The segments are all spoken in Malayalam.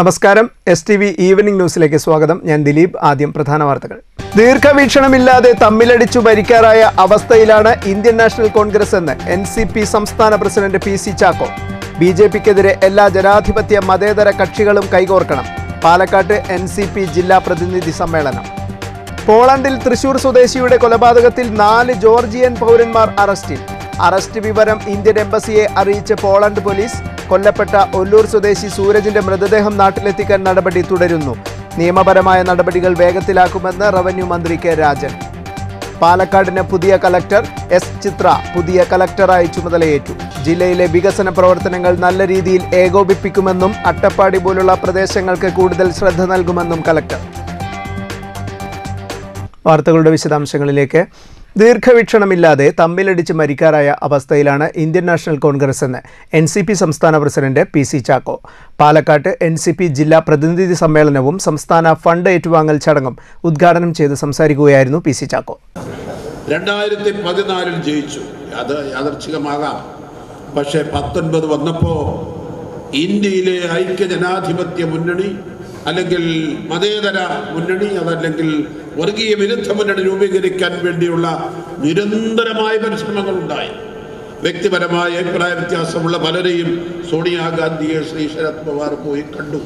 നമസ്കാരം. എസ് ടി വി ഈവനിംഗ് ന്യൂസിലേക്ക് സ്വാഗതം. ഞാൻ ദിലീപ്. ആദ്യം പ്രധാന വാർത്തകൾ. ദീർഘവീക്ഷണമില്ലാതെ തമ്മിലടിച്ചു ഭരിക്കാറായ അവസ്ഥയിലാണ് ഇന്ത്യൻ നാഷണൽ കോൺഗ്രസ് എന്ന് എൻ സി പി സംസ്ഥാന president P C Chacko. B J പിക്കെതിരെ എല്ലാ ജനാധിപത്യ മതേതര കക്ഷികളും കൈകോർക്കണം. പാലക്കാട്ട് എൻ സി പി ജില്ലാ പ്രതിനിധി സമ്മേളനം. പോളണ്ടിൽ തൃശൂർ സ്വദേശിയുടെ കൊലപാതകത്തിൽ നാല് ജോർജിയൻ പൗരന്മാർ അറസ്റ്റിൽ. അറസ്റ്റ് വിവരം ഇന്ത്യൻ എംബസിയെ അറിയിച്ച പോളണ്ട് പോലീസ് കൊല്ലപ്പെട്ട ഒല്ലൂർ സ്വദേശി സൂരജിന്റെ മൃതദേഹം നാട്ടിലെത്തിക്കാൻ നടപടി തുടരുന്നു. നിയമപരമായ നടപടികൾ വേഗത്തിലാക്കുമെന്ന് റവന്യൂ മന്ത്രി കെ രാജൻ. പാലക്കാടിന് പുതിയ കലക്ടർ എസ് ചിത്ര പുതിയ കലക്ടറായി ചുമതലയേറ്റു. ജില്ലയിലെ വികസന പ്രവർത്തനങ്ങൾ നല്ല രീതിയിൽ ഏകോപിപ്പിക്കുമെന്നും അട്ടപ്പാടി പോലുള്ള പ്രദേശങ്ങൾക്ക് കൂടുതൽ ശ്രദ്ധ നൽകുമെന്നും കലക്ടർ. വാർത്തകളുടെ വിശദാംശങ്ങളിലേക്ക് ദീർഘവീക്ഷണമില്ലാതെ തമ്മിലടിച്ച് മരിക്കാറായ അവസ്ഥയിലാണ് ഇന്ത്യൻ നാഷണൽ കോൺഗ്രസ് എന്ന് എൻ സി പി സംസ്ഥാന പ്രസിഡന്റ് പി സി ചാക്കോ. പാലക്കാട്ട് എൻ സി പി ജില്ലാ പ്രതിനിധി സമ്മേളനവും സംസ്ഥാന ഫണ്ട് ഏറ്റുവാങ്ങൽ ചടങ്ങും ഉദ്ഘാടനം ചെയ്ത് സംസാരിക്കുകയായിരുന്നു പി സി ചാക്കോ. രണ്ടായിരത്തി പതിനാലിൽ ജയിച്ചു. അത് യാദർച്ഛികമാകാം. പക്ഷേ പത്തൊൻപത് വന്നപ്പോൾ ഇന്ത്യയിലെ ഐക്യ ജനാധിപത്യ മുന്നണി അല്ലെങ്കിൽ മതേതര മുന്നണി അതല്ലെങ്കിൽ വർഗീയ വിരുദ്ധ മുന്നണി രൂപീകരിക്കാൻ വേണ്ടിയുള്ള നിരന്തരമായ പരിശ്രമങ്ങൾ ഉണ്ടായി വ്യക്തിപരമായ അഭിപ്രായ വ്യത്യാസമുള്ള പലരെയും സോണിയാഗാന്ധിയെ ശ്രീ ശരത് പവാർ പോയി കണ്ടു.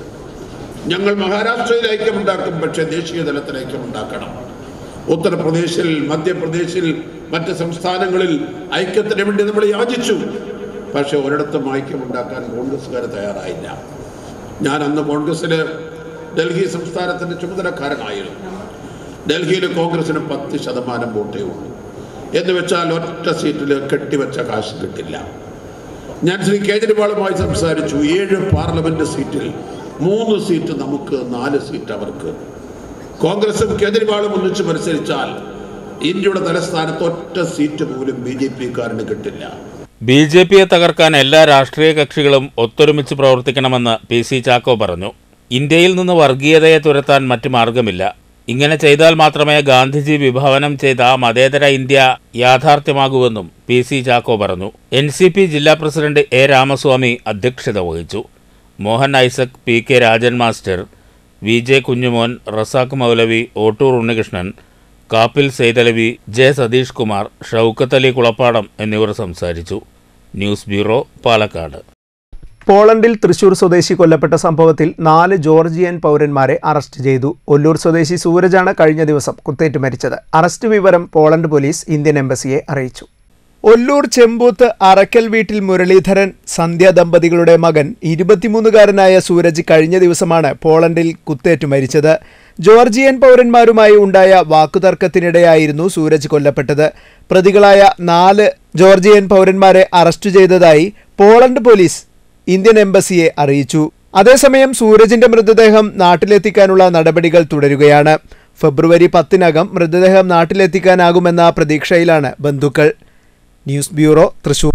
ഞങ്ങൾ മഹാരാഷ്ട്രയിൽ ഐക്യമുണ്ടാക്കും പക്ഷേ ദേശീയ തലത്തിൽ ഐക്യമുണ്ടാക്കണം. ഉത്തർപ്രദേശിൽ മധ്യപ്രദേശിൽ മറ്റ് സംസ്ഥാനങ്ങളിൽ ഐക്യത്തിന് വേണ്ടി നമ്മൾ യാചിച്ചു. പക്ഷെ ഒരിടത്തും ഐക്യമുണ്ടാക്കാൻ കോൺഗ്രസ്സുകാർ തയ്യാറായില്ല. ഞാൻ അന്ന് കോൺഗ്രസ്സിൽ ഡൽഹി സംസ്ഥാനത്തിന്റെ ചുമതലക്കാരനായിരുന്നു ഡൽഹിയിൽ കോൺഗ്രസിന് പത്ത് ശതമാനം വോട്ടേ ഉള്ളൂ. എന്ന് വെച്ചാൽ ഒറ്റ സീറ്റിൽ കെട്ടിവെച്ച കാശ് കിട്ടില്ല. ഞാൻ ശ്രീ കേജ്രിവാളുമായി സംസാരിച്ചു. ഏഴ് പാർലമെന്റ് സീറ്റിൽ മൂന്ന് സീറ്റ് നമുക്ക് നാല് സീറ്റ് അവർക്ക്. കോൺഗ്രസും കേജ്രിവാളും ഒന്നിച്ച് മത്സരിച്ചാൽ ഇന്ത്യയുടെ തലസ്ഥാനത്ത് ഒറ്റ സീറ്റ് പോലും ബി ജെ പിക്കാരന് കിട്ടില്ല. ബി ജെ പിയെ തകർക്കാൻ എല്ലാ രാഷ്ട്രീയ കക്ഷികളും ഒത്തൊരുമിച്ച് പ്രവർത്തിക്കണമെന്ന് പി സി ചാക്കോ പറഞ്ഞു. ഇന്ത്യയിൽ നിന്ന് വർഗീയതയെ തുരത്താൻ മറ്റു മാർഗമില്ല ഇങ്ങനെ ചെയ്താൽ മാത്രമേ ഗാന്ധിജി വിഭാവനം ചെയ്ത മതേതര ഇന്ത്യ യാഥാർത്ഥ്യമാകൂവെന്നും പി സി ചാക്കോ പറഞ്ഞു. എൻ സി പി ജില്ലാ പ്രസിഡന്റ് എ രാമസ്വാമി അധ്യക്ഷത വഹിച്ചു. Mohan Isaac P K Rajan master V J Kunjumon Razak Moulavi Ottur Unnikrishnan Kappil Saithalavi J Satheesh Kumar Shoukath Ali Kulappadam എന്നിവർ സംസാരിച്ചു. News bureau Palakkad. പോളണ്ടിൽ തൃശൂർ സ്വദേശി കൊല്ലപ്പെട്ട സംഭവത്തിൽ നാല് ജോർജിയൻ പൗരന്മാരെ അറസ്റ്റ് ചെയ്തു. ഒല്ലൂർ സ്വദേശി സൂരജാണ് കഴിഞ്ഞ ദിവസം കുത്തേറ്റ് മരിച്ചത്. അറസ്റ്റ് വിവരം പോളണ്ട് പോലീസ് ഇന്ത്യൻ എംബസിയെ അറിയിച്ചു. ഒല്ലൂർ ചെമ്പൂത്ത് അറക്കൽ വീട്ടിൽ മുരളീധരൻ സന്ധ്യ ദമ്പതികളുടെ മകൻ ഇരുപത്തിമൂന്നുകാരനായ സൂരജ് കഴിഞ്ഞ ദിവസമാണ് പോളണ്ടിൽ കുത്തേറ്റ് മരിച്ചത്. ജോർജിയൻ പൗരന്മാരുമായി ഉണ്ടായ വാക്കുതർക്കത്തിനിടെയായിരുന്നു സൂരജ് കൊല്ലപ്പെട്ടത്. പ്രതികളായ നാല് ജോർജിയൻ പൗരന്മാരെ അറസ്റ്റ് ചെയ്തതായി പോളണ്ട് പോലീസ് ഇന്ത്യൻ എംബസിയെ അറിയിച്ചു. അതേസമയം സൂരജിന്റെ മൃതദേഹം നാട്ടിലെത്തിക്കാനുള്ള നടപടികൾ തുടരുകയാണ്. ഫെബ്രുവരി പത്തിനകം മൃതദേഹം നാട്ടിലെത്തിക്കാനാകുമെന്ന പ്രതീക്ഷയിലാണ് ബന്ധുക്കൾ. News bureau Thrissur.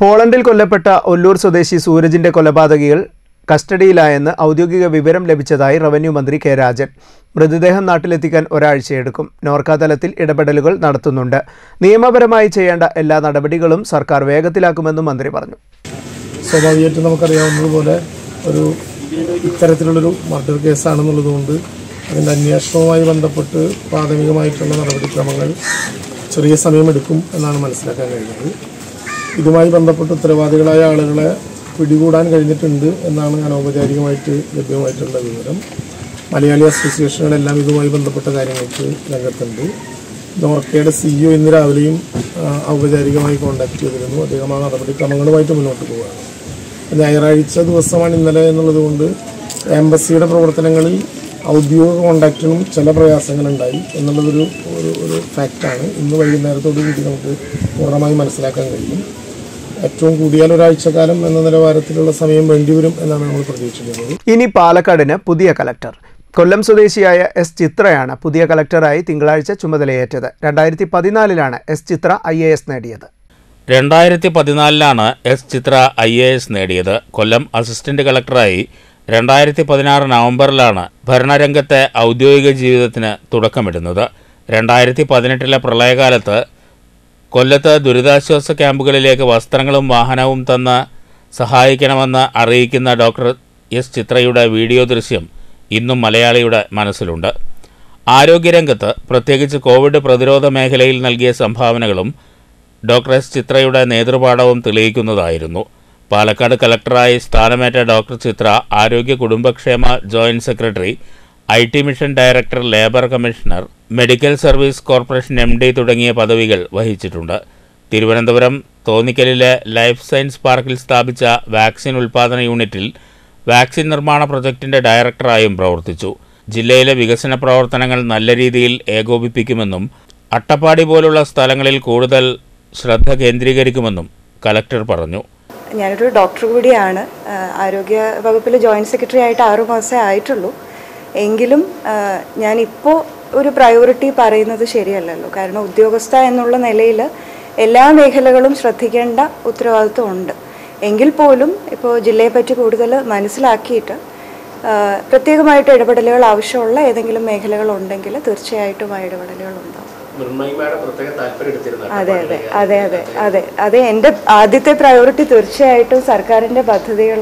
പോളണ്ടിൽ കൊല്ലപ്പെട്ട ഒല്ലൂർ സ്വദേശി സൂരജിന്റെ കൊലപാതകികൾ കസ്റ്റഡിയിലായെന്ന് ഔദ്യോഗിക വിവരം ലഭിച്ചതായി റവന്യൂ മന്ത്രി കെ രാജൻ. മൃതദേഹം നാട്ടിലെത്തിക്കാൻ ഒരാഴ്ചയെടുക്കും നോർക്ക തലത്തിൽ ഇടപെടലുകൾ നടത്തുന്നുണ്ട്. നിയമപരമായി ചെയ്യേണ്ട എല്ലാ നടപടികളും സർക്കാർ വേഗത്തിലാക്കുമെന്നും മന്ത്രി പറഞ്ഞു. സ്വാഭാവികമായിട്ടും നമുക്കറിയാവുന്നതുപോലെ ഒരു ഇത്തരത്തിലുള്ളൊരു മർഡർ കേസാണെന്നുള്ളതുകൊണ്ട് അതിന്റെ അന്വേഷണവുമായി ബന്ധപ്പെട്ട് പ്രാഥമികമായിട്ടുള്ള നടപടിക്രമങ്ങൾ ചെറിയ സമയമെടുക്കും എന്നാണ് മനസ്സിലാക്കാൻ കഴിയുന്നത്. ഇതുമായി ബന്ധപ്പെട്ട് ഉത്തരവാദികളായ ആളുകളെ പിടികൂടാൻ കഴിഞ്ഞിട്ടുണ്ട് എന്നാണ് അനൗപചാരികമായിട്ട് ലഭ്യമായിട്ടുള്ള വിവരം. മലയാളി അസോസിയേഷനുകളെല്ലാം ഇതുമായി ബന്ധപ്പെട്ട കാര്യങ്ങൾക്ക് രംഗത്തുണ്ട്. നോർക്കയുടെ സിഇഒ ഇന്ന് രാവിലെയും ഔപചാരികമായി കോൺടാക്ട് ചെയ്തിരുന്നു. അദ്ദേഹം ആ നടപടിക്രമങ്ങളുമായിട്ട് മുന്നോട്ട് പോവുകയാണ്. ഞായറാഴ്ച ദിവസമാണ് ഇന്നലെ എന്നുള്ളത് കൊണ്ട് എംബസിയുടെ പ്രവർത്തനങ്ങളിൽ ഔദ്യോഗിക കോണ്ടാക്റ്റിനും ചില പ്രയാസങ്ങളുണ്ടായി എന്നുള്ളതൊരു ഒരു ഒരു ഫാക്റ്റാണ് ഇന്ന് വൈകുന്നേരത്തോടു കൂടി നമുക്ക് പൂർണമായി മനസ്സിലാക്കാൻ കഴിയും. ഏറ്റവും കൂടിയാൽ ഒരാഴ്ചക്കാലം എന്ന നിലവാരത്തിലുള്ള സമയം വേണ്ടിവരും എന്നാണ് നമ്മൾ പ്രതീക്ഷിക്കുന്നത്. ഇനി പാലക്കാടിന് പുതിയ കലക്ടർ. കൊല്ലം സ്വദേശിയായ എസ് ചിത്രയാണ് പുതിയ കലക്ടറായി തിങ്കളാഴ്ച ചുമതലയേറ്റത്. രണ്ടായിരത്തി പതിനാലിലാണ് S Chitra I A S നേടിയത്. രണ്ടായിരത്തി പതിനാലിലാണ് S Chitra I A S നേടിയത്. കൊല്ലം അസിസ്റ്റന്റ് കളക്ടറായി രണ്ടായിരത്തി പതിനാറ് നവംബറിലാണ് ഭരണരംഗത്തെ ഔദ്യോഗിക ജീവിതത്തിന് തുടക്കമിടുന്നത്. രണ്ടായിരത്തി പതിനെട്ടിലെ പ്രളയകാലത്ത് കൊല്ലത്ത് ദുരിതാശ്വാസ ക്യാമ്പുകളിലേക്ക് വസ്ത്രങ്ങളും വാഹനവും തന്ന് സഹായിക്കണമെന്ന് അറിയിക്കുന്ന ഡോക്ടർ എസ് ചിത്രയുടെ വീഡിയോ ദൃശ്യം ഇന്നും മലയാളിയുടെ മനസ്സിലുണ്ട്. ആരോഗ്യരംഗത്ത് പ്രത്യേകിച്ച് കോവിഡ് പ്രതിരോധ മേഖലയിൽ നൽകിയ സംഭാവനകളും ഡോക്ടർ എസ് ചിത്രയുടെ നേതൃപാഠവും തെളിയിക്കുന്നതായിരുന്നു. പാലക്കാട് കലക്ടറായി സ്ഥാനമേറ്റ ഡോക്ടർ ചിത്ര ആരോഗ്യ കുടുംബക്ഷേമ joint secretary I T mission director labour commissioner medical service corporation M D തുടങ്ങിയ പദവികൾ വഹിച്ചിട്ടുണ്ട്. തിരുവനന്തപുരം തോന്നിക്കലിലെ ലൈഫ് സയൻസ് പാർക്കിൽ സ്ഥാപിച്ച വാക്സിൻ ഉൽപ്പാദന യൂണിറ്റിൽ വാക്സിൻ നിർമ്മാണ പ്രൊജക്ടിന്റെ ഡയറക്ടറായും പ്രവർത്തിച്ചു. ജില്ലയിലെ വികസന പ്രവർത്തനങ്ങൾ നല്ല രീതിയിൽ ഏകോപിപ്പിക്കുമെന്നും അട്ടപ്പാടി പോലുള്ള സ്ഥലങ്ങളിൽ കൂടുതൽ ശ്രദ്ധ കേന്ദ്രീകരിക്കുമെന്നും കലക്ടർ പറഞ്ഞു. ഞാനൊരു ഡോക്ടർ കൂടിയാണ്. ആരോഗ്യ വകുപ്പിൽ ജോയിന്റ് സെക്രട്ടറി ആയിട്ട് ആറു മാസമേ ആയിട്ടുള്ളൂ. എങ്കിലും ഞാനിപ്പോൾ ഒരു പ്രയോറിറ്റി പറയുന്നത് ശരിയല്ലല്ലോ. കാരണം ഉദ്യോഗസ്ഥ എന്നുള്ള നിലയിൽ എല്ലാ മേഖലകളും ശ്രദ്ധിക്കേണ്ട ഉത്തരവാദിത്വം ഉണ്ട്. എങ്കിൽ പോലും ഇപ്പോൾ ജില്ലയെപ്പറ്റി കൂടുതൽ മനസ്സിലാക്കിയിട്ട് പ്രത്യേകമായിട്ട് ഇടപെടലുകൾ ആവശ്യമുള്ള ഏതെങ്കിലും മേഖലകൾ ഉണ്ടെങ്കിൽ തീർച്ചയായിട്ടും ആ ഇടപെടലുകൾ ഉണ്ടാവും. അതെ അതെ അതെ അതെ അതെ. അതെ എന്റെ ആദ്യത്തെ പ്രയോറിറ്റി തീർച്ചയായിട്ടും സർക്കാരിന്റെ പദ്ധതികൾ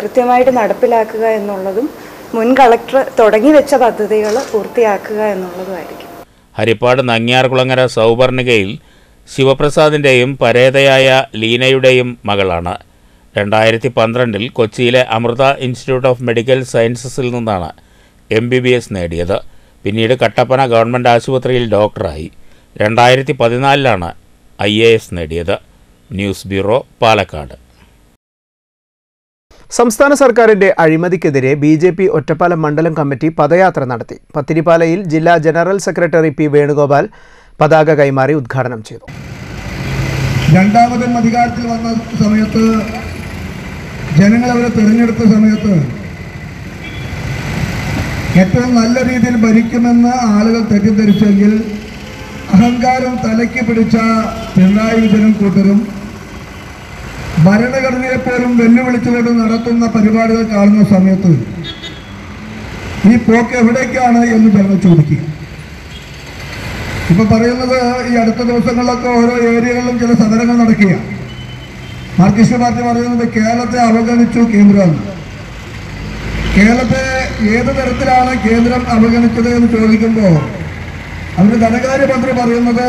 കൃത്യമായിട്ട് നടപ്പിലാക്കുക എന്നുള്ളതും മുൻ കളക്ടർ തുടങ്ങി വെച്ച പദ്ധതികൾ പൂർത്തിയാക്കുക എന്നുള്ളതുമായിരിക്കും. ഹരിപ്പാട് നങ്ങിയാർകുളങ്ങര സൗവർണികയിൽ ശിവപ്രസാദിന്റെയും പരേതയായ ലീനയുടെയും മകളാണ്. രണ്ടായിരത്തി പന്ത്രണ്ടിൽ കൊച്ചിയിലെ അമൃത ഇൻസ്റ്റിറ്റ്യൂട്ട് ഓഫ് മെഡിക്കൽ സയൻസസിൽ നിന്നാണ് എം ബി ബി എസ് നേടിയത്. പിന്നീട് കട്ടപ്പന ഗവൺമെന്റ് ആശുപത്രിയിൽ ഡോക്ടറായി. രണ്ടായിരത്തി പതിനാലിലാണ് ഐ എ എസ് നേടിയത്. News bureau Palakkad. സംസ്ഥാന സർക്കാരിന്റെ അഴിമതിക്കെതിരെ ബി ജെ പി ഒറ്റപ്പാലം മണ്ഡലം കമ്മിറ്റി പദയാത്ര നടത്തി. പത്തിരിപ്പാലയിൽ ജില്ലാ ജനറൽ സെക്രട്ടറി പി വേണുഗോപാൽ പതാക കൈമാറി ഉദ്ഘാടനം ചെയ്തു. രണ്ടാമതും അധികാരത്തിൽ വന്ന സമയത്ത് ജനങ്ങൾ അവരെ സമയത്ത് ഏറ്റവും നല്ല രീതിയിൽ ഭരിക്കുമെന്ന് ആളുകൾ തെറ്റിദ്ധരിച്ചെങ്കിൽ അഹങ്കാരം തലയ്ക്ക് പിടിച്ച പിണറായി വിജയനും കൂട്ടരും ഭരണഘടനയെ പോലും വെല്ലുവിളിച്ചുകൊണ്ട് നടത്തുന്ന പരിപാടികൾ കാണുന്ന സമയത്ത് ഈ പോക്ക് എവിടേക്കാണ് എന്ന് ജനങ്ങൾ ചോദിക്കുക. ഇപ്പൊ പറയുന്നത് ഈ അടുത്ത ദിവസങ്ങളിലൊക്കെ ഓരോ ഏരിയകളിലും ചില സമരങ്ങൾ നടക്കുക. മാർക്സിസ്റ്റ് പാർട്ടി പറയുന്നത് കേരളത്തെ അവഗണിച്ചു കേന്ദ്രമാണ്. കേരളത്തെ ഏത് തരത്തിലാണ് കേന്ദ്രം അവഗണിച്ചത് എന്ന് ചോദിക്കുമ്പോൾ അവരുടെ ധനകാര്യമന്ത്രി പറയുന്നത്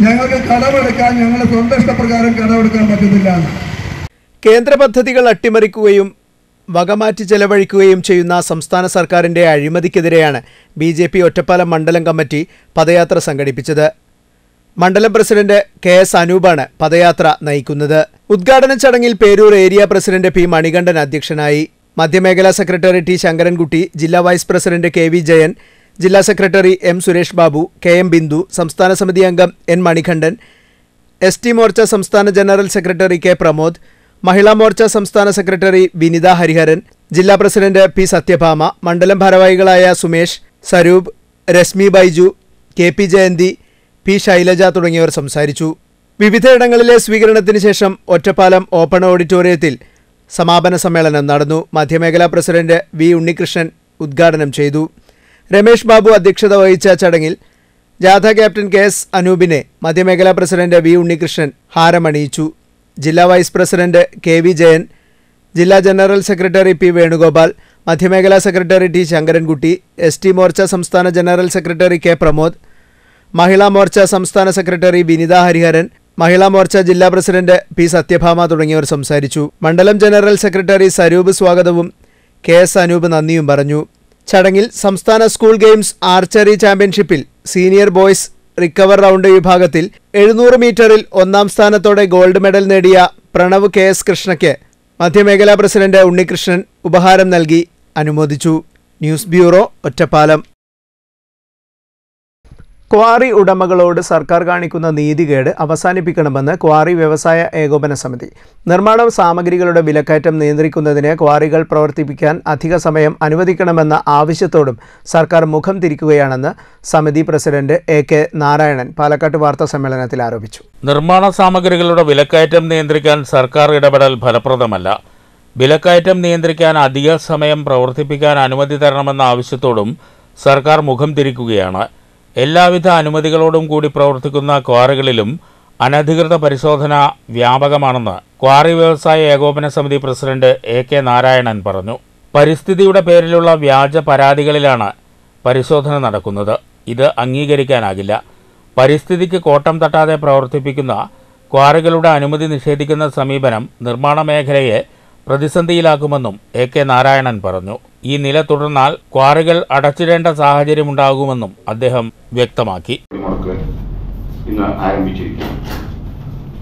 ഞങ്ങൾക്ക് കടമെടുക്കാൻ ഞങ്ങളുടെ സ്വന്തം ഇഷ്ടപ്രകാരം കടമെടുക്കാൻ പറ്റുന്നില്ല. കേന്ദ്ര പദ്ധതികൾ അട്ടിമറിക്കുകയും വകമാറ്റി ചെലവഴിക്കുകയും ചെയ്യുന്ന സംസ്ഥാന സർക്കാരിന്റെ അഴിമതിക്കെതിരെയാണ് ബി ജെ പി ഒറ്റപ്പാലം മണ്ഡലം കമ്മിറ്റി പദയാത്ര സംഘടിപ്പിച്ചത്. മണ്ഡലം പ്രസിഡന്റ് കെ എസ് അനൂപാണ് പദയാത്ര നയിക്കുന്നത്. ഉദ്ഘാടന ചടങ്ങിൽ Peroor area president P Manikandan അധ്യക്ഷനായി. മധ്യമേഖലാ സെക്രട്ടറി ടി ശങ്കരൻകുട്ടി ജില്ലാ vice president K V Jayan ജില്ലാ secretary M Suresh Babu K M Bindu സംസ്ഥാന സമിതി അംഗം N Manikandan S T Morcha സംസ്ഥാന general secretary K Pramod Mahila Morcha സംസ്ഥാന സെക്രട്ടറി വിനിത ഹരിഹരൻ ജില്ലാ പ്രസിഡന്റ് പി സത്യഭാമ മണ്ഡലം ഭാരവാഹികളായ Sumesh Saroop Reshmi Baiju K P Jayanthi P Shailaja തുടങ്ങിയവർ സംസാരിച്ചു. വിവിധയിടങ്ങളിലെ സ്വീകരണത്തിന് ശേഷം ഒറ്റപ്പാലം ഓപ്പൺ ഓഡിറ്റോറിയത്തിൽ സമാപന സമ്മേളനം നടന്നു. മധ്യമേഖലാ പ്രസിഡന്റ് വി ഉണ്ണികൃഷ്ണൻ ഉദ്ഘാടനം ചെയ്തു. രമേഷ് ബാബു അധ്യക്ഷത വഹിച്ച ചടങ്ങിൽ ജാഥ ക്യാപ്റ്റൻ കെ എസ് അനൂപിനെ മധ്യമേഖലാ പ്രസിഡന്റ് വി ഉണ്ണികൃഷ്ണൻ ഹാരമണിയിച്ചു. ജില്ലാ vice president K V Jayan ജില്ലാ general secretary P Venugopal മധ്യമേഖലാ secretary T Sankarankutty S T Morcha സംസ്ഥാന general secretary K Pramod Mahila Morcha സംസ്ഥാന സെക്രട്ടറി വിനിത ഹരിഹരൻ മഹിളാ മോർച്ച ജില്ലാ പ്രസിഡന്റ് പി സത്യഭാമ തുടങ്ങിയവർ സംസാരിച്ചു. മണ്ഡലം ജനറൽ സെക്രട്ടറി സരൂപ് സ്വാഗതവും കെ എസ് അനൂപ് നന്ദിയും പറഞ്ഞു. ചടങ്ങിൽ സംസ്ഥാന സ്കൂൾ ഗെയിംസ് ആർച്ചറി ചാമ്പ്യൻഷിപ്പിൽ സീനിയർ ബോയ്സ് റിക്കവർ റൗണ്ട് വിഭാഗത്തിൽ എഴുന്നൂറ് മീറ്ററിൽ ഒന്നാം സ്ഥാനത്തോടെ ഗോൾഡ് മെഡൽ നേടിയ പ്രണവ് കെ എസ് കൃഷ്ണയ്ക്ക് മധ്യമേഖലാ പ്രസിഡന്റ് ഉണ്ണികൃഷ്ണൻ ഉപഹാരം നൽകി അനുമോദിച്ചു. News bureau Ottapalam. ക്വാറി ഉടമകളോട് സർക്കാർ കാണിക്കുന്ന നീതികേട് അവസാനിപ്പിക്കണമെന്ന് ക്വാറി വ്യവസായ ഏകോപന സമിതി. നിർമ്മാണ സാമഗ്രികളുടെ വിലക്കയറ്റം നിയന്ത്രിക്കുന്നതിന് ക്വാറികൾ പ്രവർത്തിപ്പിക്കാൻ അധിക സമയം അനുവദിക്കണമെന്ന ആവശ്യത്തോടും സർക്കാർ മുഖം തിരിക്കുകയാണെന്ന് സമിതി പ്രസിഡന്റ് എ കെ നാരായണൻ പാലക്കാട്ട് വാർത്താ സമ്മേളനത്തിൽ ആരോപിച്ചു. നിർമ്മാണ സാമഗ്രികളുടെ വിലക്കയറ്റം നിയന്ത്രിക്കാൻ സർക്കാർ ഇടപെടൽ ഫലപ്രദമല്ല. വിലക്കയറ്റം നിയന്ത്രിക്കാൻ അധിക സമയം പ്രവർത്തിപ്പിക്കാൻ അനുമതി തരണമെന്ന ആവശ്യത്തോടും സർക്കാർ മുഖം തിരിക്കുകയാണ്. എല്ലാവിധ അനുമതികളോടും കൂടി പ്രവർത്തിക്കുന്ന ക്വാറികളിലും അനധികൃത പരിശോധന വ്യാപകമാണെന്ന് ക്വാറി വ്യവസായ ഏകോപന സമിതി പ്രസിഡന്റ് എ കെ നാരായണൻ പറഞ്ഞു. പരിസ്ഥിതിയുടെ പേരിലുള്ള വ്യാജ പരാതികളിലാണ് പരിശോധന നടക്കുന്നത്. ഇത് അംഗീകരിക്കാനാകില്ല. പരിസ്ഥിതിക്ക് കോട്ടം തട്ടാതെ പ്രവർത്തിപ്പിക്കുന്ന ക്വാറികളുടെ അനുമതി നിഷേധിക്കുന്ന സമീപനം നിർമ്മാണ മേഖലയെ പ്രതിസന്ധിയിലാക്കുമെന്നും എ കെ നാരായണൻ പറഞ്ഞു. ഈ നില തുടർന്നാൽ ക്വാറികൾ അടച്ചിടേണ്ട സാഹചര്യമുണ്ടാകുമെന്നും അദ്ദേഹം വ്യക്തമാക്കി. ഇന്ന്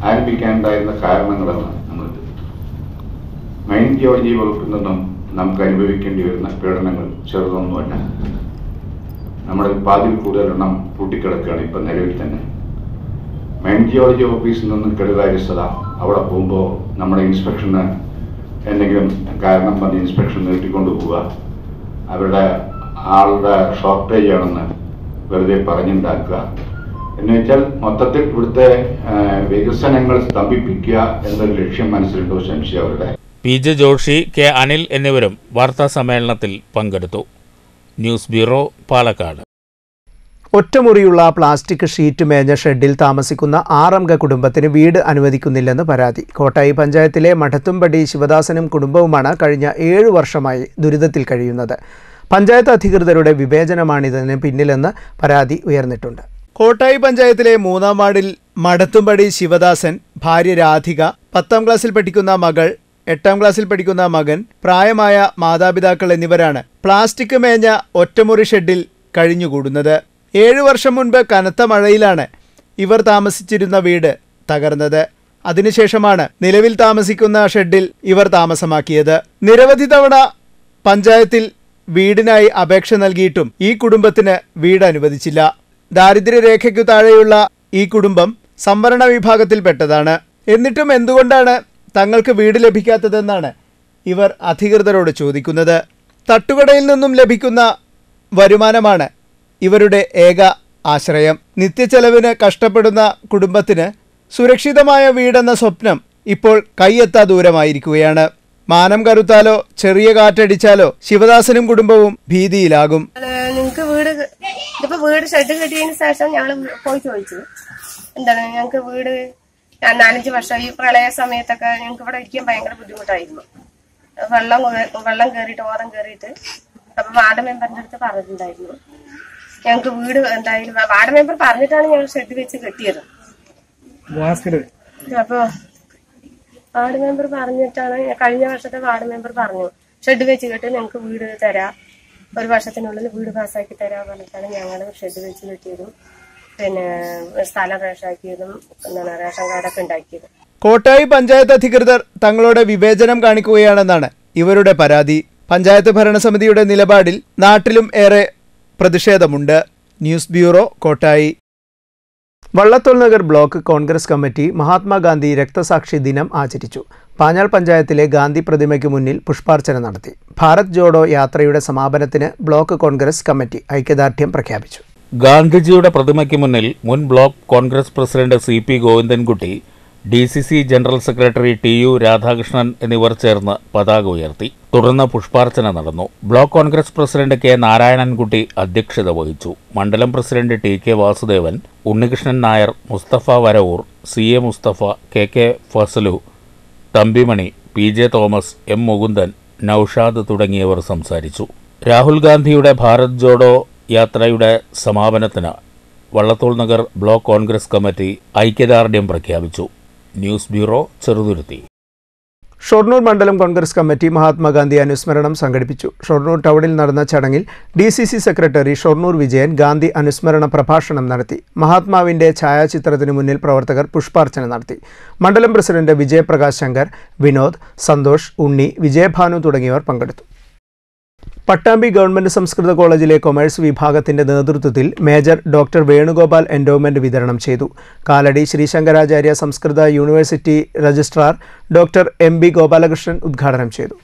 ആരംഭിക്കാനുണ്ടായിരുന്ന കാരണങ്ങളാണ് നമ്മൾ മൈൻ ജിയോളജി വകുപ്പിൽ നിന്നും നമുക്ക് അനുഭവിക്കേണ്ടി വരുന്ന പീഡനങ്ങൾ ചെറുതൊന്നുമല്ല. നമ്മുടെ പാതിൽ കൂടുതലെണ്ണം പൂട്ടിക്കിടക്കുകയാണ് ഇപ്പം നിലവിൽ തന്നെ. മൈൻ ജിയോളജി ഓഫീസിൽ നിന്ന് കെടുകാര്യസ്ഥത അവിടെ പോകുമ്പോൾ നമ്മുടെ ഇൻസ്പെക്ഷന് എന്തെങ്കിലും കാരണം പറഞ്ഞ് ഇൻസ്പെക്ഷൻ നീട്ടിക്കൊണ്ടു പോവുക. അവരുടെ ആളുടെ ഷോർട്ടേജ് ആണെന്ന് വെറുതെ പറഞ്ഞുണ്ടാക്കുക. എന്ന് വെച്ചാൽ മൊത്തത്തിൽ ഇവിടുത്തെ വികസനങ്ങൾ സ്തംഭിപ്പിക്കുക എന്നൊരു ലക്ഷ്യം മനസ്സിലുണ്ടോ സംശയം അവരുടെ? P J Joshi K Anil എന്നിവരും വാർത്താ സമ്മേളനത്തിൽ പങ്കെടുത്തു. News bureau Palakkad. ഒറ്റമുറിയുള്ള plastic sheet മേഞ്ഞ ഷെഡിൽ താമസിക്കുന്ന ആറംഗ കുടുംബത്തിന് വീട് അനുവദിക്കുന്നില്ലെന്ന് പരാതി. കോട്ടായി പഞ്ചായത്തിലെ മഠത്തുംപടി ശിവദാസനും കുടുംബവുമാണ് കഴിഞ്ഞ ഏഴ് വർഷമായി ദുരിതത്തിൽ കഴിയുന്നത്. പഞ്ചായത്ത് അധികൃതരുടെ വിവേചനമാണിതിന് പിന്നിലെന്ന് പരാതി ഉയർന്നിട്ടുണ്ട്. കോട്ടായി പഞ്ചായത്തിലെ മൂന്നാം വാർഡിൽ മഠത്തുംപടി ശിവദാസൻ ഭാര്യ രാധിക പത്താം ക്ലാസ്സിൽ പഠിക്കുന്ന മകൾ എട്ടാം ക്ലാസ്സിൽ പഠിക്കുന്ന മകൻ പ്രായമായ മാതാപിതാക്കൾ എന്നിവരാണ് പ്ലാസ്റ്റിക് മേഞ്ഞ ഒറ്റമുറി ഷെഡിൽ കഴിഞ്ഞുകൂടുന്നത്. ഏഴു വർഷം മുൻപ് കനത്ത മഴയിലാണ് ഇവർ താമസിച്ചിരുന്ന വീട് തകർന്നത്. അതിനുശേഷമാണ് നിലവിൽ താമസിക്കുന്ന ഷെഡിൽ ഇവർ താമസമാക്കിയത്. നിരവധി തവണ പഞ്ചായത്തിൽ വീടിനായി അപേക്ഷ നൽകിയിട്ടും ഈ കുടുംബത്തിന് വീട് അനുവദിച്ചില്ല. ദാരിദ്ര്യരേഖയ്ക്കു താഴെയുള്ള ഈ കുടുംബം സംവരണ വിഭാഗത്തിൽപ്പെട്ടതാണ്. എന്നിട്ടും എന്തുകൊണ്ടാണ് തങ്ങൾക്ക് വീട് ലഭിക്കാത്തതെന്നാണ് ഇവർ അധികൃതരോട് ചോദിക്കുന്നത്. തട്ടുകടയിൽ നിന്നും ലഭിക്കുന്ന വരുമാനമാണ് ഇവരുടെ ഏക ആശ്രയം. നിത്യച്ചെലവിന് കഷ്ടപ്പെടുന്ന കുടുംബത്തിന് സുരക്ഷിതമായ വീടെന്ന സ്വപ്നം ഇപ്പോൾ കൈയെത്താ ദൂരമായിരിക്കുകയാണ്. മാനം കരുത്താലോ ചെറിയ കാറ്റടിച്ചാലോ ശിവദാസനും കുടുംബവും ഭീതിയിലാകും. നിങ്ങക്ക് വീട് ഇതിപ്പോ വീട് ഷെഡ് കെട്ടിയതിന് ശേഷം ഞങ്ങൾ പോയി ചോദിച്ചു. എന്താണ് ഞങ്ങൾക്ക് വീട് നാലഞ്ച് വർഷം ഈ പ്രളയ സമയത്തൊക്കെ ഞങ്ങൾക്ക് ഇവിടെ ഇരിക്കാൻ ഭയങ്കര ബുദ്ധിമുട്ടായിരുന്നു. വെള്ളം വെള്ളം കയറിയിട്ട് ഓറം കയറിയിട്ട് അപ്പൊ വാർഡ് മെമ്പറിന്റെ അടുത്ത് പറഞ്ഞിട്ടുണ്ടായിരുന്നു. ഞങ്ങൾക്ക് വീട് എന്തായാലും വാർഡ് മെമ്പർ പറഞ്ഞിട്ടാണ് ഞങ്ങൾ ഷെഡ് വെച്ച് കെട്ടിയത്. അപ്പൊ വാർഡ് മെമ്പർ പറഞ്ഞിട്ടാണ് കഴിഞ്ഞ വർഷത്തെ വാർഡ് മെമ്പർ പറഞ്ഞു. ഷെഡ് വെച്ച് കെട്ടി ഞങ്ങൾക്ക് വീട് തരാം. ഒരു വർഷത്തിനുള്ളിൽ വീട് പാസ്സാക്കി തരാൻ പറഞ്ഞിട്ടാണ് ഞങ്ങൾ ഷെഡ് വെച്ച് കെട്ടിയതും പിന്നെ സ്ഥലം റേഷാക്കിയതും എന്താണ് റേഷൻ കാർഡൊക്കെ ഉണ്ടാക്കിയത്. കോട്ടായി പഞ്ചായത്ത് അധികൃതർ തങ്ങളുടെ വിവേചനം കാണിക്കുകയാണെന്നാണ് ഇവരുടെ പരാതി. പഞ്ചായത്ത് ഭരണസമിതിയുടെ നിലപാടിൽ നാട്ടിലും ഏറെ പ്രതിഷേധമുണ്ട്. News bureau Kottayi. Vallathol Nagar block Congress committee Mahatma Gandhi രക്തസാക്ഷി ദിനം ആചരിച്ചു. പാഞ്ഞാൾ പഞ്ചായത്തിലെ ഗാന്ധി പ്രതിമയ്ക്ക് മുന്നിൽ പുഷ്പാർച്ചന നടത്തി. ഭാരത് ജോഡോ യാത്രയുടെ സമാപനത്തിന് ബ്ലോക്ക് കോൺഗ്രസ് കമ്മിറ്റി ഐക്യദാർഢ്യം പ്രഖ്യാപിച്ചു. ഗാന്ധിജിയുടെ പ്രതിമയ്ക്ക് മുന്നിൽ മുൻ block Congress president C P Govindankutty D C C general secretary T U Radhakrishnan എന്നിവർ ചേർന്ന് പതാക ഉയർത്തി. തുടർന്ന് പുഷ്പാർച്ചന നടന്നു. Block Congress president K Narayanankutty അധ്യക്ഷത വഹിച്ചു. മണ്ഡലം president T K Vasudevan Unnikrishnan Nair Mustafa Varavoor C A Mustafa K K Fazalu Thampimani P J Thomas M Mukundan Noushad തുടങ്ങിയവർ സംസാരിച്ചു. രാഹുൽ ഗാന്ധിയുടെ ഭാരത് ജോഡോ യാത്രയുടെ സമാപനത്തിന് Vallathol Nagar block Congress committee ഐക്യദാർഢ്യം പ്രഖ്യാപിച്ചു. News bureau Cheruthuruthy. ഷൊർണൂർ മണ്ഡലം കോൺഗ്രസ് കമ്മിറ്റി മഹാത്മാഗാന്ധി അനുസ്മരണം സംഘടിപ്പിച്ചു. ഷൊർണൂർ ടൗണിൽ നടന്ന ചടങ്ങിൽ D C C secretary Shoranur Vijayan Gandhi അനുസ്മരണ പ്രഭാഷണം നടത്തി. മഹാത്മാവിന്റെ ഛായാചിത്രത്തിനു മുന്നിൽ പ്രവർത്തകർ പുഷ്പാർച്ചന നടത്തി. മണ്ഡലം പ്രസിഡന്റ് വിജയപ്രകാശ് ശങ്കർ വിനോദ് സന്തോഷ് ഉണ്ണി വിജയഭാനു തുടങ്ങിയവർ പങ്കെടുത്തു. പട്ടാമ്പി ഗവൺമെന്റ് സംസ്കൃത കോളേജിലെ കൊമേഴ്സ് വിഭാഗത്തിന്റെ നേതൃത്വത്തിൽ മേജർ ഡോക്ടർ വേണുഗോപാൽ എൻഡോവ്മെന്റ് വിതരണം ചെയ്തു. Kalady Sree Sankaracharya Samskrita university registrar doctor M B Gopalakrishnan ഉദ്ഘാടനം ചെയ്തു.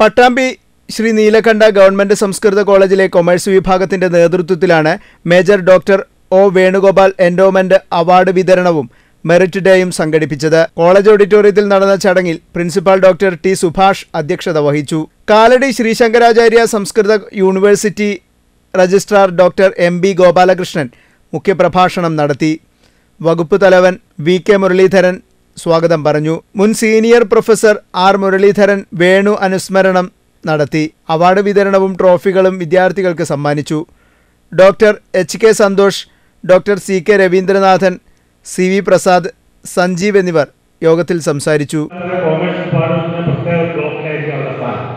പട്ടാമ്പി ശ്രീ നീലകണ്ഠ ഗവൺമെന്റ് സംസ്കൃത കോളേജിലെ കൊമേഴ്സ് വിഭാഗത്തിന്റെ നേതൃത്വത്തിലാണ് major doctor O Venugopal endowment award വിതരണവും മെറിറ്റ് ഡേയും സംഘടിപ്പിച്ചത്. കോളേജ് ഓഡിറ്റോറിയത്തിൽ നടന്ന ചടങ്ങിൽ പ്രിൻസിപ്പാൾ ഡോക്ടർ ടി സുഭാഷ് അധ്യക്ഷത വഹിച്ചു. Kalady Sree Sankaracharya Samskrita university registrar doctor M B Gopalakrishnan മുഖ്യപ്രഭാഷണം നടത്തി. വകുപ്പ് തലവൻ വി കെ മുരളീധരൻ സ്വാഗതം പറഞ്ഞു. മുൻ senior professor R Muraleedharan Venu അനുസ്മരണം നടത്തി. അവാർഡ് വിതരണവും ട്രോഫികളും വിദ്യാർത്ഥികൾക്ക് സമ്മാനിച്ചു. Doctor H K Santhosh doctor C K Raveendranathan C V Prasad Sanjeev എന്നിവർ യോഗത്തിൽ സംസാരിച്ചു കോമേഴ്സ് ഡിപ്പാർട്ട്മെന്റിന് പ്രത്യേക ബ്ലോക്കിലായിരിക്കും അവിടെ സ്ഥാനം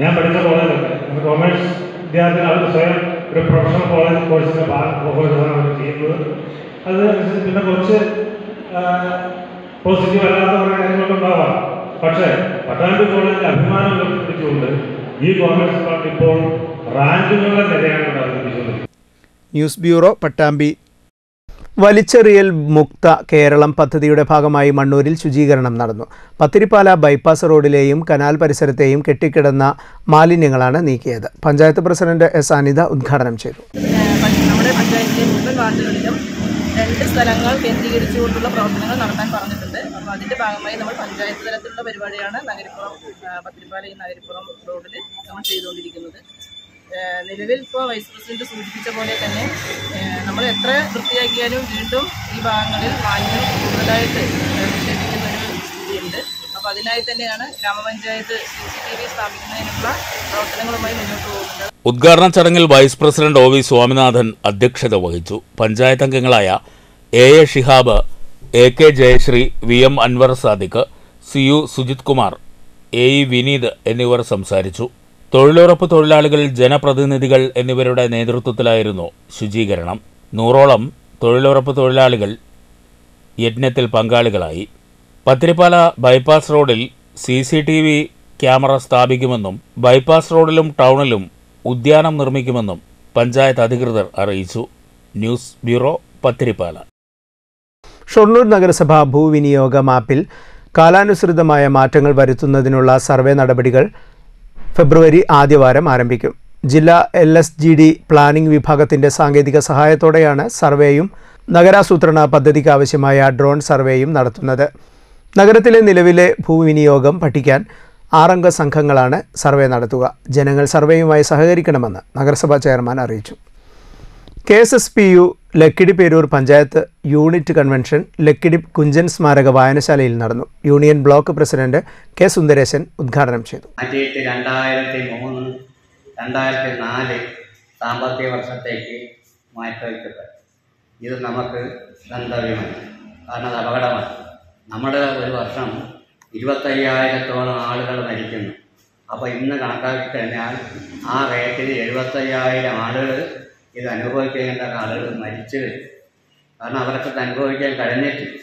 ഞാൻ പഠിച്ച കോളേജൊക്കെ കോമേഴ്സ് വിദ്യാർത്ഥികൾ അവർ സ്വയം ഒരു പ്രൊഫഷണൽ കോളേജ് കോഴ്സിന്റെ ഭാഗമാണ് അവർ ചെയ്യുന്നത്. അത് പിന്നെ കുറച്ച് പോസിറ്റീവ് അല്ലാത്ത കുറേ കാര്യങ്ങളൊക്കെ ഉണ്ടാവാം. പക്ഷേ പട്ടാമ്പി കോളേജിൽ അഭിമാനം ഉയർത്തിപ്പിടിച്ചുകൊണ്ട് ഈ കോമേഴ്സ് പാർട്ടി ഇപ്പോൾ റാങ്കുകളുടെ നിലയാണ് ന്യൂസ് ബ്യൂറോ പട്ടാമ്പി. വലിച്ചെറിയൽ മുക്ത കേരളം പദ്ധതിയുടെ ഭാഗമായി മണ്ണൂരിൽ ശുചീകരണം നടന്നു. പത്തിരിപ്പാല ബൈപ്പാസ് റോഡിലെയും കനാൽ പരിസരത്തെയും കെട്ടിക്കിടന്ന മാലിന്യങ്ങളാണ് നീക്കിയത്. പഞ്ചായത്ത് പ്രസിഡന്റ് എസ് അനിത ഉദ്ഘാടനം ചെയ്തു. നമ്മുടെ പഞ്ചായത്തിലെ മുഴുവൻ വാർഡുകളിലും രണ്ട് സ്ഥലങ്ങൾ കേന്ദ്രീകരിച്ചുകൊണ്ടുള്ള പ്രവർത്തനങ്ങൾ നടത്താൻ പറഞ്ഞിട്ടുണ്ട്. അപ്പോൾ അതിന്റെ ഭാഗമായി നമ്മൾ പഞ്ചായത്ത് തലത്തിലുള്ള പരിപാടിയാണ് നഗരപ്പുറം പത്തിരിപ്പാല ഈ നഗരപ്പുറം റോഡിൽ നമ്മൾ ചെയ്തുകൊണ്ടിരിക്കുന്നത്. നിലവിൽ ഇപ്പോൾ വൈസ് പ്രസിഡന്റ് സൂചിപ്പിച്ച പോലെ തന്നെ നമ്മൾ എത്ര വൃത്തിയാക്കിയാലും വീണ്ടും ഈ ഭാഗങ്ങളിൽ മാലിന്യം കൂടുതലായിട്ട് നിക്ഷേപിക്കുന്ന ഒരു സ്ഥിതിയുണ്ട്. അപ്പോൾ അതിനായി തന്നെയാണ് ഗ്രാമപഞ്ചായത്ത് സി സി ടി വി സ്ഥാപിക്കുന്നതിനുള്ള പ്രവർത്തനങ്ങളുമായി മുന്നോട്ട് പോകുന്നത്. ഉദ്ഘാടന ചടങ്ങിൽ vice president O V Swaminathan അധ്യക്ഷത വഹിച്ചു. പഞ്ചായത്ത് അംഗങ്ങളായ A A Shihab A K Jayasree V M Anwar Sadique C U Sujith Kumar A E Vineeth എന്നിവർ സംസാരിച്ചു. തൊഴിലുറപ്പ് തൊഴിലാളികൾ ജനപ്രതിനിധികൾ എന്നിവരുടെ നേതൃത്വത്തിലായിരുന്നു ശുചീകരണം. നൂറോളം തൊഴിലുറപ്പ് തൊഴിലാളികൾ യജ്ഞത്തിൽ പങ്കാളികളായി. പത്തിരിപ്പാല ബൈപ്പാസ് റോഡിൽ C C T V camera സ്ഥാപിക്കുമെന്നും ബൈപ്പാസ് റോഡിലും ടൗണിലും ഉദ്യാനം നിർമ്മിക്കുമെന്നും പഞ്ചായത്ത് അധികൃതർ അറിയിച്ചു. News bureau Pathiripala. ഷൊർണൂർ നഗരസഭ ഭൂവിനിയോഗ മാപ്പിൽ കാലാനുസൃതമായ മാറ്റങ്ങൾ വരുത്തുന്നതിനുള്ള സർവേ നടപടികൾ ഫെബ്രുവരി ആദ്യവാരം ആരംഭിക്കും. ജില്ലാ L S G D planning വിഭാഗത്തിന്റെ സാങ്കേതിക സഹായത്തോടെയാണ് സർവേയും നഗരാസൂത്രണ പദ്ധതിക്ക് ആവശ്യമായ ഡ്രോൺ സർവേയും നടത്തുന്നത്. നഗരത്തിലെ നിലവിലെ ഭൂവിനിയോഗം പഠിക്കാൻ ആറംഗ സംഘങ്ങളാണ് സർവേ നടത്തുക. ജനങ്ങൾ സർവേയുമായി സഹകരിക്കണമെന്ന് നഗരസഭാ ചെയർമാൻ അറിയിച്ചു. K S S P U Lakkidi Peroor panchayat unit convention Lakkidi Kunchan സ്മാരക വായനശാലയിൽ നടന്നു. Union block president K Sundaresan ഉദ്ഘാടനം ചെയ്തു. രണ്ടായിരത്തി മൂന്ന് രണ്ടായിരത്തി നാല് സാമ്പത്തിക വർഷത്തേക്ക് മാറ്റി ഇത് നമുക്ക് ഗന്ധവ്യമാണ് കാരണം അത് അപകടമാണ്. നമ്മുടെ ഒരു വർഷം ഇരുപത്തയ്യായിരത്തോളം ആളുകൾ മരിക്കുന്നു. അപ്പോൾ ഇന്ന് കണക്കാക്കി കഴിഞ്ഞാൽ ആ റേറ്റിൽ എഴുപത്തയ്യായിരം ആളുകൾ ഇത് അനുഭവിക്കേണ്ട ആളുകൾ മരിച്ചു കാരണം അവർക്ക് അനുഭവിക്കാൻ കഴിഞ്ഞിട്ടില്ല.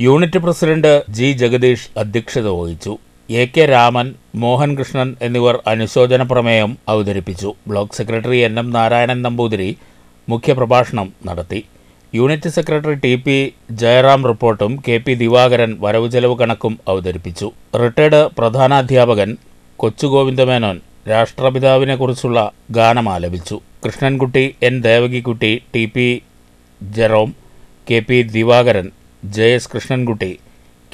യൂണിറ്റ് പ്രസിഡന്റ് ജി ജഗദീഷ് അധ്യക്ഷത വഹിച്ചു. എ കെ രാമൻ മോഹൻകൃഷ്ണൻ എന്നിവർ അനുശോചന പ്രമേയം അവതരിപ്പിച്ചു. Block secretary N M Narayanan Namboothiri മുഖ്യപ്രഭാഷണം നടത്തി. Unit secretary T P Jayaram റിപ്പോർട്ടും കെ പി ദിവാകരൻ വരവ് ചെലവ് കണക്കും അവതരിപ്പിച്ചു. റിട്ടയർഡ് പ്രധാനാധ്യാപകൻ കൊച്ചുഗോവിന്ദമേനോൻ രാഷ്ട്രപിതാവിനെക്കുറിച്ചുള്ള ഗാനം ആലപിച്ചു. Krishnankutty N. Devakikutty T. P. Jerome K. P. Divakaran J. S. Krishnankutty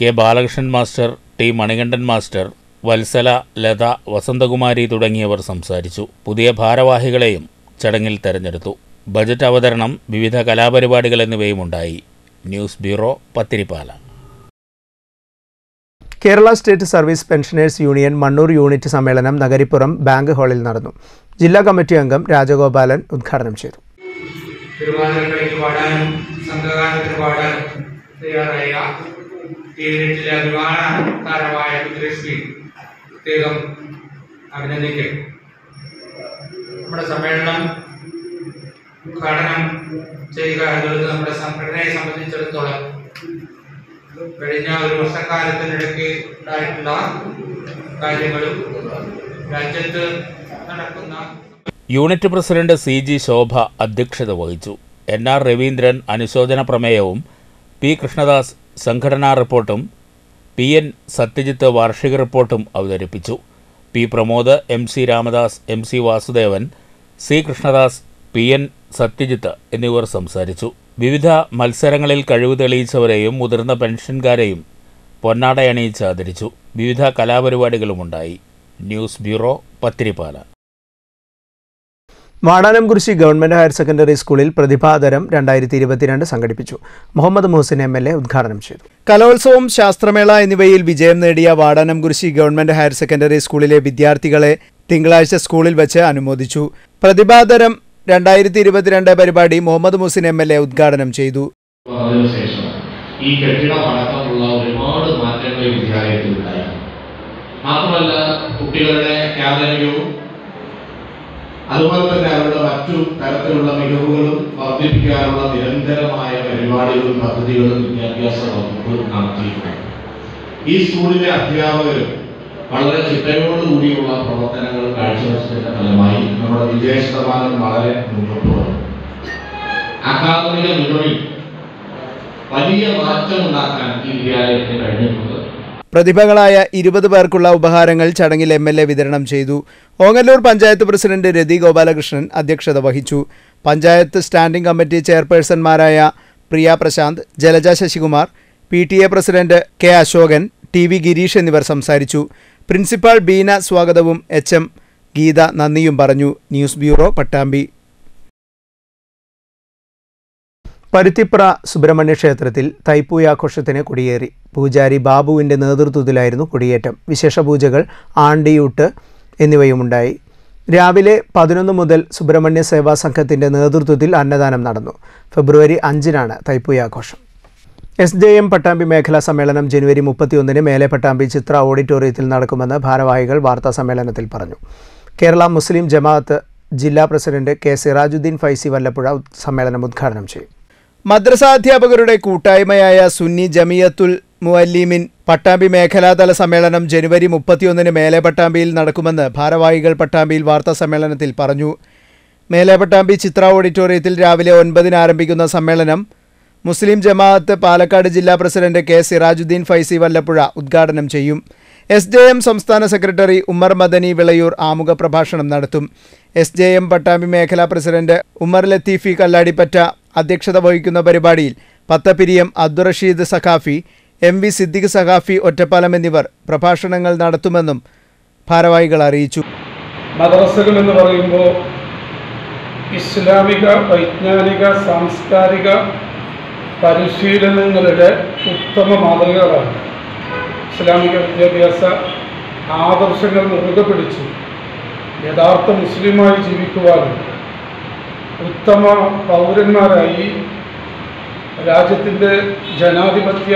K. Balakrishnan master T. Manikandan master Vatsala Latha Vasanthakumari തുടങ്ങിയവർ സംസാരിച്ചു. പുതിയ ഭാരവാഹികളെയും ചടങ്ങിൽ തെരഞ്ഞെടുത്തു. ബജറ്റ് അവതരണം വിവിധ കലാപരിപാടികൾ എന്നിവയും ഉണ്ടായി news bureau Pathirippala. Kerala state service pensioners union Mannur unit സമ്മേളനം നഗരിപ്പുറം ബാങ്ക് ഹാളിൽ നടന്നു. ജില്ലാ കമ്മിറ്റി അംഗം രാജഗോപാലൻ ഉദ്ഘാടനം ചെയ്തു. തിരുവാതിരക്കളിക്ക് പാടാനും സംഘഗാനത്തിന് പാടാനും തയ്യാറായ യൂണിറ്റിലെ അഭിമാന താരമായ കുതിരശ്രീ നമ്മുടെ സമ്മേളനം ഉദ്ഘാടനം ചെയ്യുക എന്നുള്ളത് നമ്മുടെ സംഘടനയെ സംബന്ധിച്ചിടത്തോളം കഴിഞ്ഞ ഒരു വർഷക്കാലത്തിനിടയ്ക്ക് ഉണ്ടായിട്ടുള്ള കാര്യങ്ങളും രാജ്യത്ത് നടക്കുന്ന unit president C G Shobha അധ്യക്ഷത വഹിച്ചു. എൻ ആർ രവീന്ദ്രൻ അനുശോചന പ്രമേയവും പി കൃഷ്ണദാസ് സംഘടനാ റിപ്പോർട്ടും പി എൻ സത്യജിത്ത് വാർഷിക റിപ്പോർട്ടും അവതരിപ്പിച്ചു. P Pramod M C Ramadas M C Vasudevan C Krishnadas P N Satyajith എന്നിവർ സംസാരിച്ചു. വിവിധ മത്സരങ്ങളിൽ കഴിവ് തെളിയിച്ചവരെയും മുതിർന്ന പെൻഷൻകാരെയും പൊന്നാടയണിയിച്ച് ആദരിച്ചു വിവിധ കലാപരിപാടികളുമുണ്ടായി. News bureau Pathirippala. Vadanamkurissi government higher secondary സ്കൂളിൽ പ്രതിഭാതരം രണ്ടായിരത്തി ഇരുപത്തിരണ്ട് സംഘടിപ്പിച്ചു. Muhammad Muhsin M L A ഉദ്ഘാടനം ചെയ്തു. കലോത്സവം ശാസ്ത്രമേള എന്നിവയിൽ വിജയം നേടിയ വാടാനംകുറിശി ഗവൺമെന്റ് ഹയർ സെക്കൻഡറി സ്കൂളിലെ വിദ്യാർത്ഥികളെ തിങ്കളാഴ്ച സ്കൂളിൽ വെച്ച് അനുമോദിച്ചു. പ്രതിഭാതരം രണ്ടായിരത്തി ഇരുപത്തിരണ്ട് പരിപാടി Muhammad Muhsin M L A ഉദ്ഘാടനം ചെയ്തു. ഈ കെട്ടിടം അടക്കമുള്ള ഒരുപാട് മാറ്റങ്ങൾ ഈ വിദ്യാലയത്തിൽ ഉണ്ടായി. മാത്രമല്ല കുട്ടികളുടെ അതുപോലെ തന്നെ അവരുടെ മറ്റു തരത്തിലുള്ള മികവുകളും വർദ്ധിപ്പിക്കാനുള്ള നിരന്തരമായ പരിപാടികളും പദ്ധതികളും വിദ്യാഭ്യാസ വകുപ്പ് നടത്തിയിട്ടുണ്ട്. ഈ സ്കൂളിലെ അധ്യാപകരും വളരെ ചിട്ടയോടുകൂടിയുള്ള പ്രവർത്തനങ്ങൾ കാഴ്ചവെച്ചതിന്റെ ഫലമായി നമ്മുടെ വിജയ ശതമാനം വളരെ മുന്നോട്ട് വന്നു. അക്കാദമിക മികവിൽ വലിയ മാറ്റം ഉണ്ടാക്കാൻ ഈ വിദ്യാലയത്തിന് കഴിഞ്ഞിട്ടുണ്ട്. പ്രതിഭകളായ ഇരുപത് പേർക്കുള്ള ഉപഹാരങ്ങൾ ചടങ്ങിൽ എം എൽ എ വിതരണം ചെയ്തു. ഓങ്ങല്ലൂർ പഞ്ചായത്ത് പ്രസിഡന്റ് രതി ഗോപാലകൃഷ്ണൻ അധ്യക്ഷത വഹിച്ചു. Panchayat standing committee ചെയർപേഴ്സൺമാരായ Priya Prashanth Jalaja Sasikumar P T A president K Ashokan T V Gireesh എന്നിവർ സംസാരിച്ചു. പ്രിൻസിപ്പാൾ ബീന സ്വാഗതവും എച്ച് എം ഗീത നന്ദിയും പറഞ്ഞു. News bureau Pattambi. Paruthipra Subrahmanya ക്ഷേത്രത്തിൽ തൈപ്പൂയാഘോഷത്തിന് കൊടിയേറി. പൂജാരി ബാബുവിന്റെ നേതൃത്വത്തിലായിരുന്നു കൊടിയേറ്റം. വിശേഷ പൂജകൾ ആണ്ടിയൂട്ട് എന്നിവയുമുണ്ടായി. രാവിലെ പതിനൊന്ന് മുതൽ സുബ്രഹ്മണ്യ സേവാ സംഘത്തിന്റെ നേതൃത്വത്തിൽ അന്നദാനം നടന്നു. ഫെബ്രുവരി അഞ്ചിനാണ് തൈപ്പൂയാഘോഷം എസ് ജെ എം പട്ടാമ്പി മേഖലാ സമ്മേളനം ജനുവരി മുപ്പത്തിയൊന്നിന് മേലെ പട്ടാമ്പി ചിത്ര ഓഡിറ്റോറിയത്തിൽ നടക്കുമെന്ന് ഭാരവാഹികൾ വാർത്താ സമ്മേളനത്തിൽ പറഞ്ഞു. കേരള മുസ്ലിം ജമാഅത്ത് ജില്ലാ പ്രസിഡന്റ് കെ സിറാജുദ്ദീൻ ഫൈസി വല്ലപ്പുഴ സമ്മേളനം ഉദ്ഘാടനം ചെയ്യും. മദ്രസാധ്യാപകരുടെ കൂട്ടായ്മയായ സുന്നി ജമിയത്തുൽ മുഅല്ലീമിൻ പട്ടാമ്പി മേഖലാതല സമ്മേളനം ജനുവരി മുപ്പത്തിയൊന്നിന് മേലെ പട്ടാമ്പിയിൽ നടക്കുമെന്ന് ഭാരവാഹികൾ പട്ടാമ്പിയിൽ വാർത്താ സമ്മേളനത്തിൽ പറഞ്ഞു. മേലെ പട്ടാമ്പി ചിത്ര ഓഡിറ്റോറിയത്തിൽ രാവിലെ ഒൻപതിന് ആരംഭിക്കുന്ന സമ്മേളനം മുസ്ലിം ജമാഅത്ത് പാലക്കാട് ജില്ലാ പ്രസിഡന്റ് കെ സിറാജുദ്ദീൻ ഫൈസി വല്ലപ്പുഴ ഉദ്ഘാടനം ചെയ്യും. എസ് ജെ എം സംസ്ഥാന സെക്രട്ടറി ഉമ്മർ മദനി വിളയൂർ ആമുഖ പ്രഭാഷണം നടത്തും. എസ് ജെ എം പട്ടാമ്പി മേഖലാ പ്രസിഡന്റ് ഉമ്മർ ലത്തീഫി കല്ലാടിപ്പറ്റ അധ്യക്ഷത വഹിക്കുന്ന പരിപാടിയിൽ പത്തപ്പിരിയം അബ്ദുറഷീദ് സഖാഫി എം വി സിദ്ദിഖ് സഖാഫി ഒറ്റപ്പാലം എന്നിവർ പ്രഭാഷണങ്ങൾ നടത്തുമെന്നും ഭാരവാഹികൾ അറിയിച്ചു. മദ്രസകൾ എന്ന് പറയുമ്പോൾ ഇസ്ലാമിക വൈജ്ഞാനിക സാംസ്കാരിക പരിശീലനങ്ങളുടെ ഉത്തമ മാതൃകകളാണ്. ഇസ്ലാമിക വിദ്യാഭ്യാസ ആദർശങ്ങൾ മുറുകെ പിടിച്ച് യഥാർത്ഥ മുസ്ലിമായി ജീവിക്കുവാനും ഉത്തമ പൗരന്മാരായി രാജ്യത്തിന്റെ ജനാധിപത്യ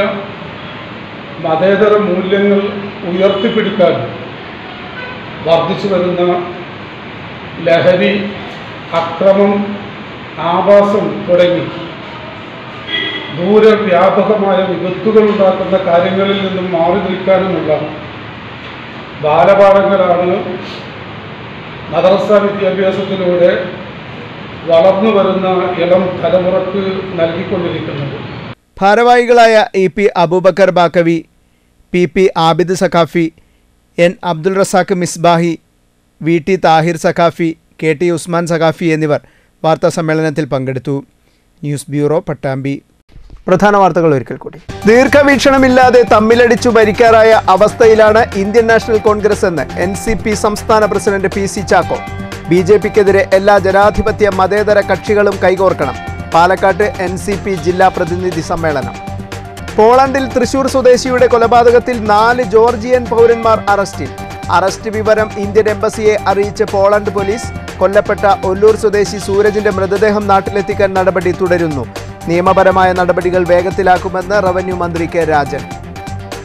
മതേതര മൂല്യങ്ങൾ ഉയർത്തിപ്പിടിക്കാൻ വർദ്ധിച്ചു വരുന്ന ലഹരി അക്രമം ആവാസം തുടങ്ങി ദൂരവ്യാപകമായ വിപത്തുകൾ ഉണ്ടാക്കുന്ന കാര്യങ്ങളിൽ നിന്നും മാറി നിൽക്കാനുമുള്ള ബാലപാഠങ്ങളാണ് മദ്രസ വിദ്യാഭ്യാസത്തിലൂടെ വളർന്നു വരുന്ന ഇളം തലമുറയ്ക്ക് നൽകിക്കൊണ്ടിരിക്കുന്നത്. ഭാരവാഹികളായ E P Aboobacker Baqavi P P Abid Saqafi N Abdul Razak Misbahi V T Thahir Saqafi K T Usman Saqafi എന്നിവർ വാർത്താ സമ്മേളനത്തിൽ പങ്കെടുത്തു. News bureau Pattambi. പ്രധാന വാർത്തകൾ ഒരിക്കൽ കൂടി. ദീർഘവീക്ഷണമില്ലാതെ തമ്മിലടിച്ചു ഭരിക്കാറായ അവസ്ഥയിലാണ് ഇന്ത്യൻ നാഷണൽ കോൺഗ്രസ് എന്ന് എൻ സി പി സംസ്ഥാന president P C Chacko. B J പിക്കെതിരെ എല്ലാ ജനാധിപത്യ മതേതര കക്ഷികളും കൈകോർക്കണം. പാലക്കാട്ട് എൻ സി പി ജില്ലാ പ്രതിനിധി സമ്മേളനം. പോളണ്ടിൽ തൃശൂർ സ്വദേശിയുടെ കൊലപാതകത്തിൽ നാല് ജോർജിയൻ പൗരന്മാർ അറസ്റ്റിൽ. അറസ്റ്റ് വിവരം ഇന്ത്യൻ എംബസിയെ അറിയിച്ച പോളണ്ട് പോലീസ് കൊല്ലപ്പെട്ട ഒല്ലൂർ സ്വദേശി സൂരജിന്റെ മൃതദേഹം നാട്ടിലെത്തിക്കാൻ നടപടി തുടരുന്നു. നിയമപരമായ നടപടികൾ വേഗത്തിലാക്കുമെന്ന് റവന്യൂ മന്ത്രി കെ രാജൻ.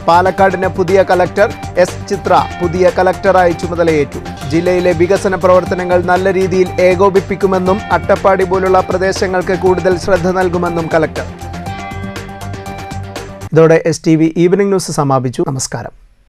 പാലക്കാടിന് പുതിയ കലക്ടർ എസ് ചിത്ര പുതിയ കലക്ടറായി ചുമതലയേറ്റു. ജില്ലയിലെ വികസന പ്രവർത്തനങ്ങൾ നല്ല രീതിയിൽ ഏകോപിപ്പിക്കുമെന്നും അട്ടപ്പാടി പോലുള്ള പ്രദേശങ്ങൾക്ക് കൂടുതൽ ശ്രദ്ധ നൽകുമെന്നും കലക്ടർ. ഇതോടെ S T V evening news സമാപിച്ചു. നമസ്കാരം.